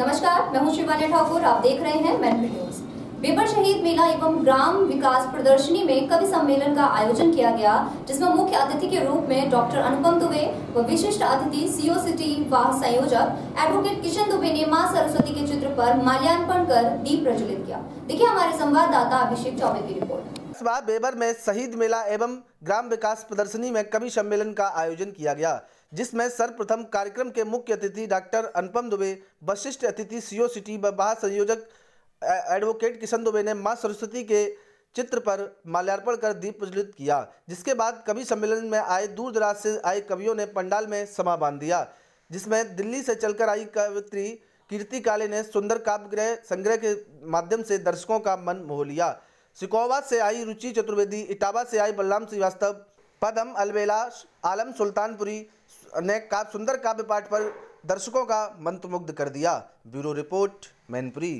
नमस्कार, मैं हूँ शिवानी ठाकुर, आप देख रहे हैं मैन न्यूज़। बेबर शहीद मेला एवं ग्राम विकास प्रदर्शनी में कवि सम्मेलन का आयोजन किया गया, जिसमें मुख्य अतिथि के रूप में डॉक्टर अनुपम दुबे व विशिष्ट अतिथि सीओ सिटी वाह संयोजक एडवोकेट किशन दुबे ने माँ सरस्वती के चित्र पर माल्यार्पण कर दीप प्रज्वलित किया। देखिए हमारे संवाददाता अभिषेक चौबे की रिपोर्ट। बार बेबर में शहीद मेला एवं ग्राम विकास प्रदर्शनी में कवि सम्मेलन का आयोजन किया गया, जिसमें सर्वप्रथम कार्यक्रम के मुख्य अतिथि डॉक्टर अनुपम दुबे, वशिष्ठ अतिथि सीओ सिटी व महासंयोजक एडवोकेट किशन दुबे ने माँ सरस्वती के चित्र पर माल्यार्पण कर दीप प्रज्वलित किया, जिसके बाद कवि सम्मेलन में आए दूर दराज से आए कवियों ने पंडाल में समा बाँध दिया, जिसमें दिल्ली से चलकर आई कवित्री कीर्ति काले ने सुंदर काव्य संग्रह के माध्यम से दर्शकों का मन मोह लिया। सिकोवा से आई रुचि चतुर्वेदी, इटावा से आई बलराम श्रीवास्तव, पदम, अलबेला, आलम, सुल्तानपुरी ने का सुंदर काव्य पाठ पर दर्शकों का मंत्रमुग्ध कर दिया। Bureau report, Mainpuri.